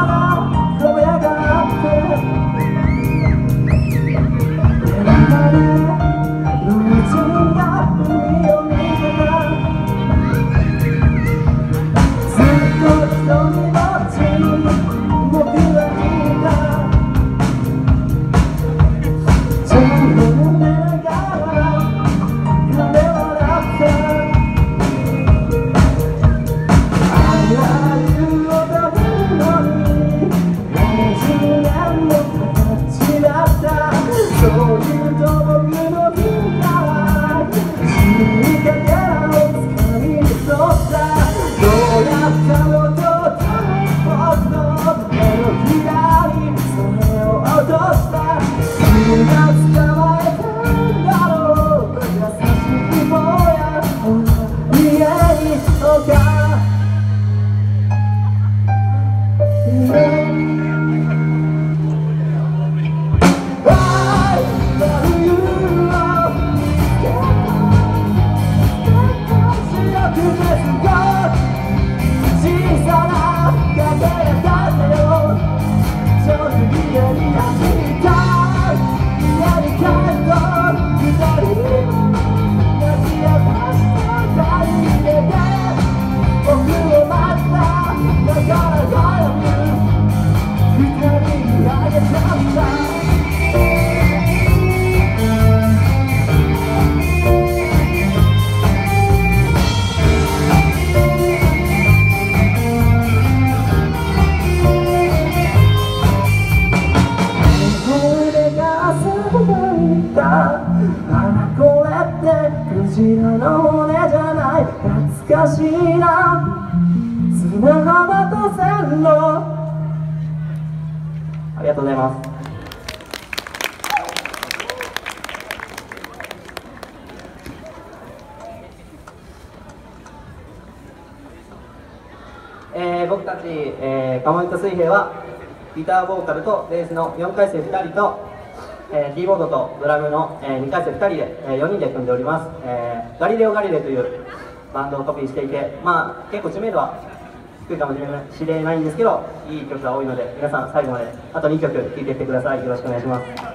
Baba. クジラの骨じゃない。懐かしいな。砂浜と線路。ありがとうございます。えー、僕たち、えー、カモメント水平はギターボーカルとベースの4回生2人と、えー、キーボードとドラムの、えー、2回生2人で、えー、4人で組んでおります、えー、ガリレオ・ガリレというバンドをコピーしていてまあ結構知名度は低いかもしれないんですけどいい曲が多いので皆さん最後まであと2曲聴いていってください。よろしくお願いします。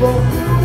Thank you.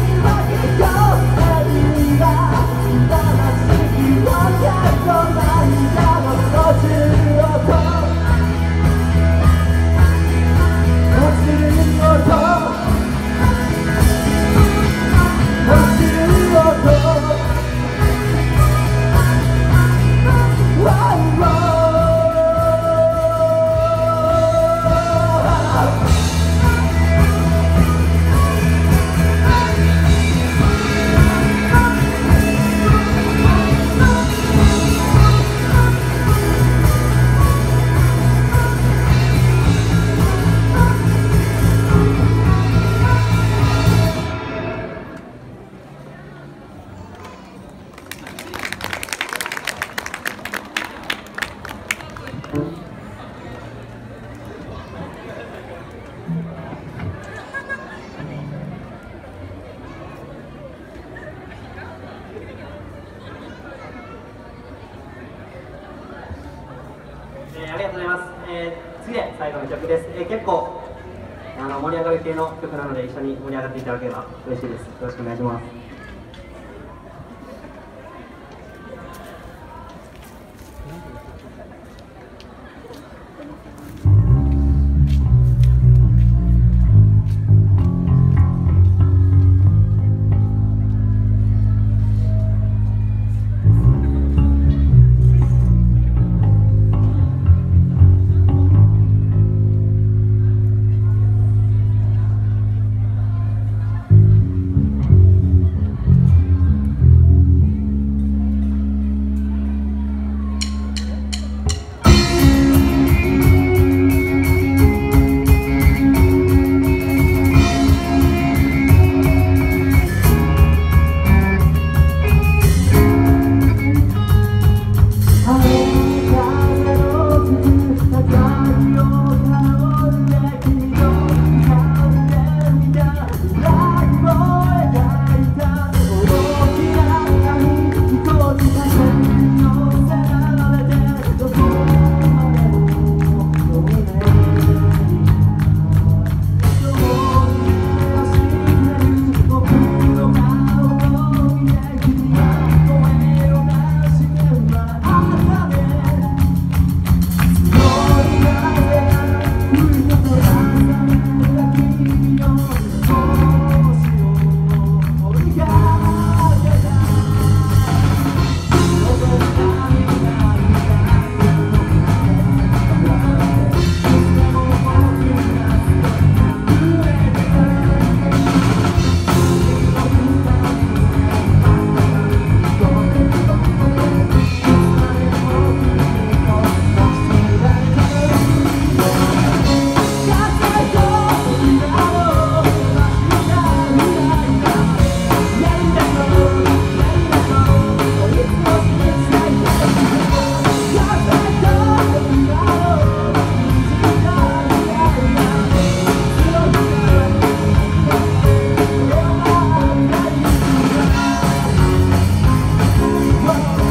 ます、えー、次で最後の曲です、えー、結構あの盛り上がる系の曲なので一緒に盛り上がっていただければ嬉しいです。よろしくお願いします。Bye.